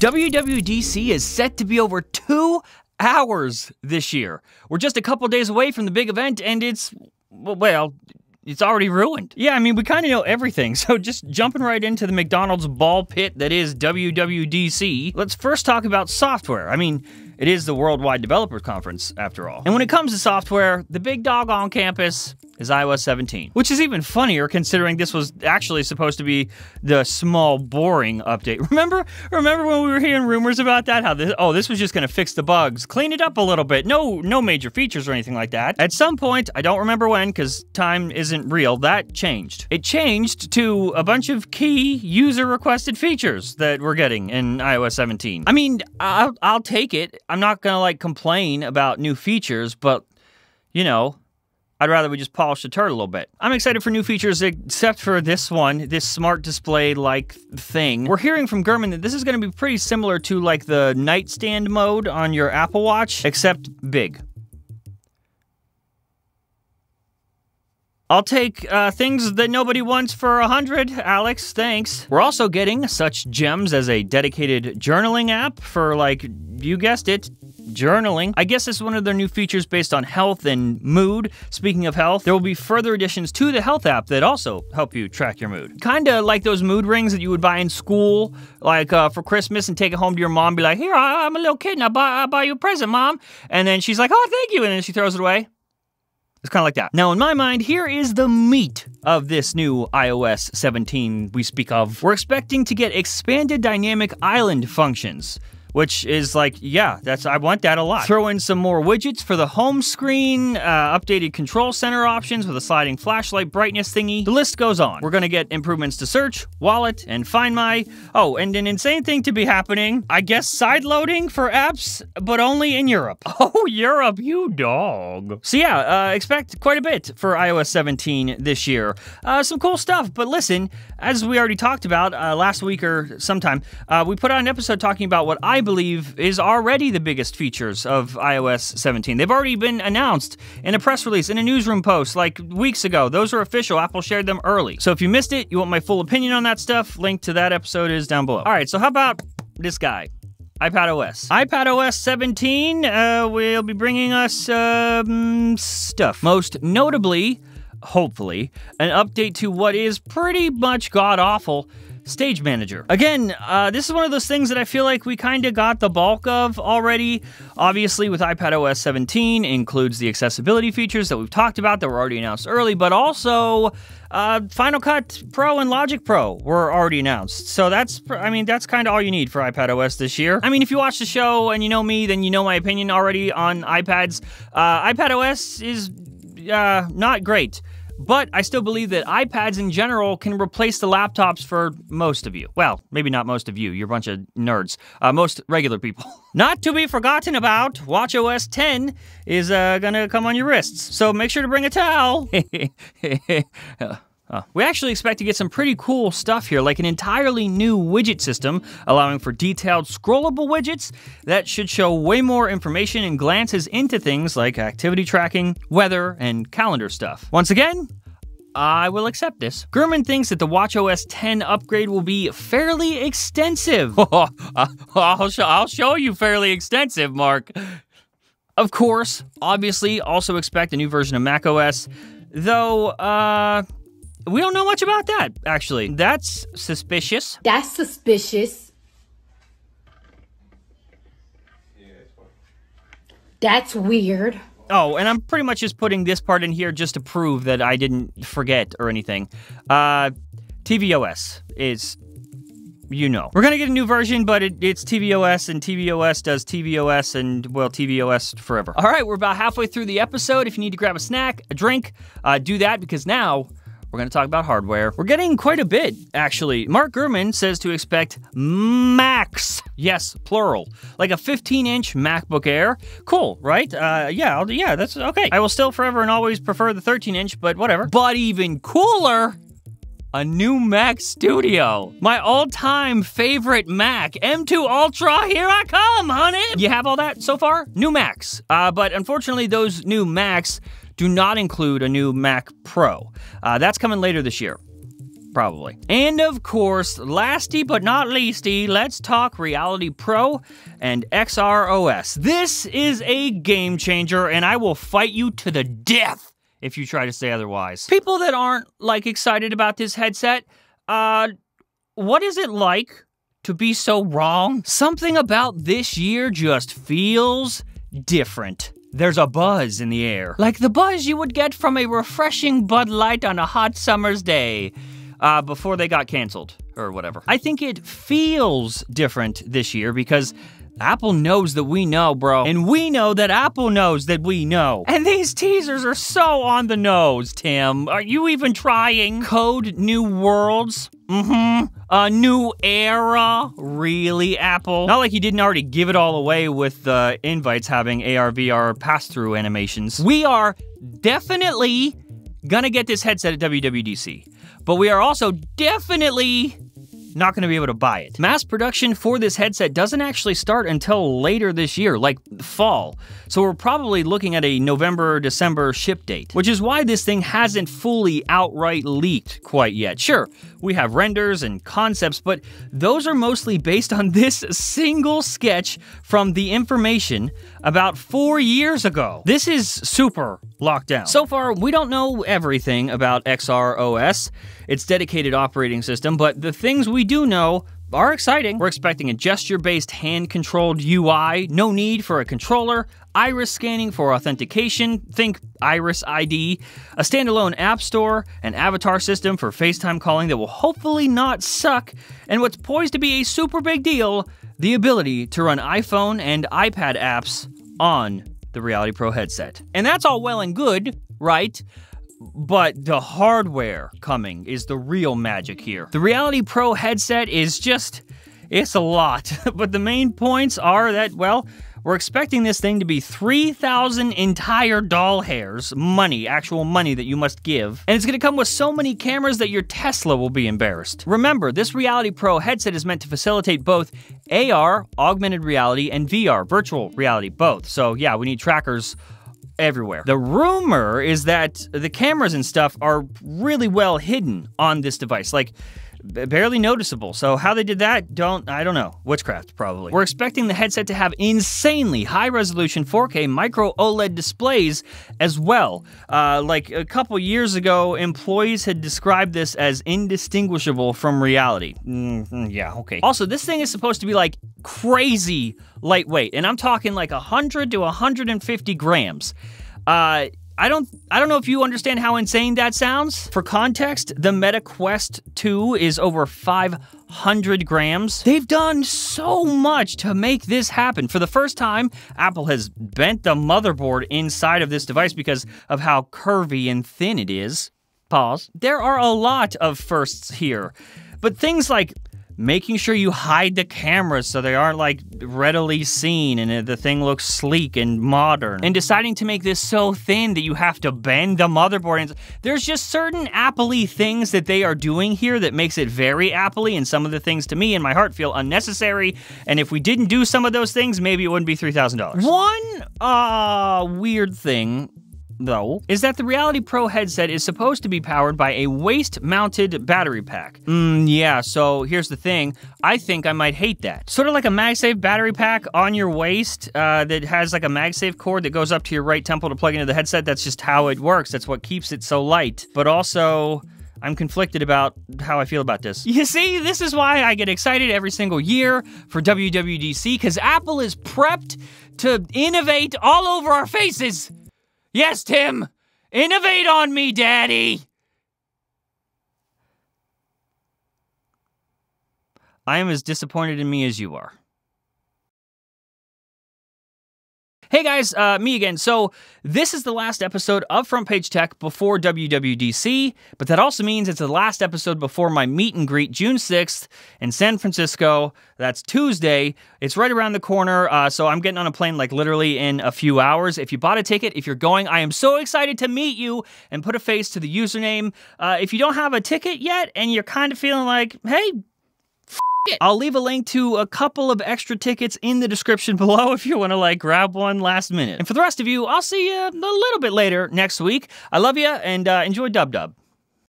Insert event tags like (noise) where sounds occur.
WWDC is set to be over two hours this year. We're just a couple days away from the big event, and it's, well, it's already ruined. Yeah, I mean, we kind of know everything, (laughs) so just jumping right into the McDonald's ball pit that is WWDC, let's first talk about software. I mean, it is the Worldwide Developers Conference, after all. And when it comes to software, the big dog on campus is iOS 17, which is even funnier considering this was actually supposed to be the small, boring update. (laughs) Remember? Remember when we were hearing rumors about that? How this, oh, this was just going to fix the bugs, clean it up a little bit. No, no major features or anything like that. At some point, I don't remember when because time isn't real. That changed. It changed to a bunch of key user requested features that we're getting in iOS 17. I mean, I'll, I'll take it. I'm not gonna like complain about new features, but you know, I'd rather we just polish the turd a little bit. I'm excited for new features except for this one, this smart display like thing. We're hearing from Gurman that this is going to be pretty similar to like the nightstand mode on your Apple Watch, except big. I'll take uh, things that nobody wants for a hundred, Alex. Thanks. We're also getting such gems as a dedicated journaling app for, like, you guessed it, journaling. I guess it's one of their new features based on health and mood. Speaking of health, there will be further additions to the health app that also help you track your mood. Kinda like those mood rings that you would buy in school, like uh, for Christmas, and take it home to your mom. Be like, "Here, I, am a little kid, and I buy, I buy you a present, mom." And then she's like, "Oh, thank you," and then she throws it away. It's kind of like that. Now, in my mind, here is the meat of this new iOS 17 we speak of. We're expecting to get expanded dynamic island functions which is like, yeah, that's I want that a lot. Throw in some more widgets for the home screen, uh, updated control center options with a sliding flashlight brightness thingy. The list goes on. We're gonna get improvements to search, wallet, and find my. Oh, and an insane thing to be happening. I guess side loading for apps, but only in Europe. (laughs) Oh, Europe, you dog. So yeah, uh, expect quite a bit for iOS 17 this year. Uh, some cool stuff. But listen, as we already talked about uh, last week or sometime, uh, we put out an episode talking about what I I believe, is already the biggest features of iOS 17. They've already been announced in a press release, in a newsroom post like weeks ago. Those are official. Apple shared them early. So if you missed it, you want my full opinion on that stuff, link to that episode is down below. All right, so how about this guy? iPad OS. iPad OS 17 uh, will be bringing us um, stuff. Most notably, hopefully, an update to what is pretty much god awful Stage Manager. Again, uh, this is one of those things that I feel like we kind of got the bulk of already. Obviously, with iPad OS 17, includes the accessibility features that we've talked about that were already announced early, but also uh, Final Cut Pro and Logic Pro were already announced. So that's, I mean, that's kind of all you need for iPad OS this year. I mean, if you watch the show and you know me, then you know my opinion already on iPads. Uh, iPad OS is uh, not great. But I still believe that iPads in general can replace the laptops for most of you. Well, maybe not most of you, you're a bunch of nerds. Uh, most regular people. (laughs) not to be forgotten about, WatchOS 10 is uh, gonna come on your wrists, so make sure to bring a towel. (laughs) (laughs) Uh, we actually expect to get some pretty cool stuff here, like an entirely new widget system allowing for detailed scrollable widgets that should show way more information and glances into things like activity tracking, weather, and calendar stuff. Once again, I will accept this. Gurman thinks that the WatchOS 10 upgrade will be fairly extensive. (laughs) I'll, sh I'll show you fairly extensive, Mark. Of course, obviously, also expect a new version of macOS, though, uh, we don't know much about that, actually. That's suspicious. That's suspicious. That's weird. Oh, and I'm pretty much just putting this part in here just to prove that I didn't forget or anything. Uh, tvOS is, you know. We're gonna get a new version, but it, it's tvOS, and tvOS does tvOS, and, well, tvOS forever. All right, we're about halfway through the episode. If you need to grab a snack, a drink, uh, do that, because now we're going to talk about hardware. We're getting quite a bit, actually. Mark Gurman says to expect Macs. Yes, plural. Like a 15 inch MacBook Air. Cool, right? Uh, yeah, I'll, yeah, that's okay. I will still forever and always prefer the 13 inch, but whatever. But even cooler, a new Mac Studio. My all-time favorite Mac, M2 Ultra, here I come, honey! You have all that so far? New Macs. Uh, but unfortunately, those new Macs do not include a new Mac Pro. Uh, that's coming later this year. Probably. And of course, lasty but not leasty, let's talk Reality Pro and XROS. This is a game changer, and I will fight you to the death if you try to say otherwise. People that aren't like excited about this headset, uh, what is it like to be so wrong? Something about this year just feels different. There's a buzz in the air, like the buzz you would get from a refreshing Bud Light on a hot summer's day uh, before they got canceled or whatever. I think it feels different this year because Apple knows that we know, bro. And we know that Apple knows that we know. And these teasers are so on the nose, Tim. Are you even trying? Code New Worlds? Mm-hmm. A new era? Really, Apple? Not like you didn't already give it all away with the uh, invites having AR-VR pass-through animations. We are definitely gonna get this headset at WWDC. But we are also definitely not going to be able to buy it. Mass production for this headset doesn't actually start until later this year, like fall. So we're probably looking at a November, December ship date, which is why this thing hasn't fully outright leaked quite yet. Sure, we have renders and concepts, but those are mostly based on this single sketch from the information about four years ago. This is super locked down. So far, we don't know everything about XROS, its dedicated operating system, but the things we do know are exciting. We're expecting a gesture-based hand-controlled UI, no need for a controller, iris scanning for authentication, think Iris ID, a standalone app store, an avatar system for FaceTime calling that will hopefully not suck, and what's poised to be a super big deal, the ability to run iPhone and iPad apps on the Reality Pro headset. And that's all well and good, right? But the hardware coming is the real magic here. The Reality Pro headset is just, it's a lot. (laughs) but the main points are that, well, we're expecting this thing to be 3,000 entire doll hairs, money, actual money that you must give. And it's gonna come with so many cameras that your Tesla will be embarrassed. Remember, this Reality Pro headset is meant to facilitate both AR, augmented reality, and VR, virtual reality, both. So yeah, we need trackers everywhere. The rumor is that the cameras and stuff are really well hidden on this device. Like, barely noticeable. So how they did that, don't I don't know. Witchcraft probably. We're expecting the headset to have insanely high-resolution 4K micro OLED displays as well. Uh, like a couple years ago, employees had described this as indistinguishable from reality. Mm, yeah, okay. Also, this thing is supposed to be like crazy lightweight, and I'm talking like 100 to 150 grams. Uh, I don't I don't know if you understand how insane that sounds. For context, the Meta Quest 2 is over 500 grams. They've done so much to make this happen. For the first time, Apple has bent the motherboard inside of this device because of how curvy and thin it is. Pause. There are a lot of firsts here. But things like making sure you hide the cameras so they aren't like readily seen and the thing looks sleek and modern. And deciding to make this so thin that you have to bend the motherboard. And there's just certain apple things that they are doing here that makes it very apple and some of the things to me in my heart feel unnecessary. And if we didn't do some of those things, maybe it wouldn't be $3,000. One uh, weird thing though, is that the Reality Pro headset is supposed to be powered by a waist-mounted battery pack. Mm, yeah, so here's the thing. I think I might hate that. Sort of like a MagSafe battery pack on your waist uh, that has like a MagSafe cord that goes up to your right temple to plug into the headset. That's just how it works. That's what keeps it so light. But also... I'm conflicted about how I feel about this. (laughs) You see, this is why I get excited every single year for WWDC, because Apple is prepped to innovate all over our faces. Yes, Tim! Innovate on me, Daddy! I am as disappointed in me as you are. Hey guys, uh, me again. So, this is the last episode of Front Page Tech before WWDC, but that also means it's the last episode before my meet and greet June 6th in San Francisco. That's Tuesday. It's right around the corner, uh, so I'm getting on a plane like literally in a few hours. If you bought a ticket, if you're going, I am so excited to meet you and put a face to the username. Uh, if you don't have a ticket yet and you're kind of feeling like, hey, I'll leave a link to a couple of extra tickets in the description (laughs) below if you want to like grab one last minute. And for the rest of you, I'll see you a little bit later next week. I love you and uh, enjoy Dub Dub.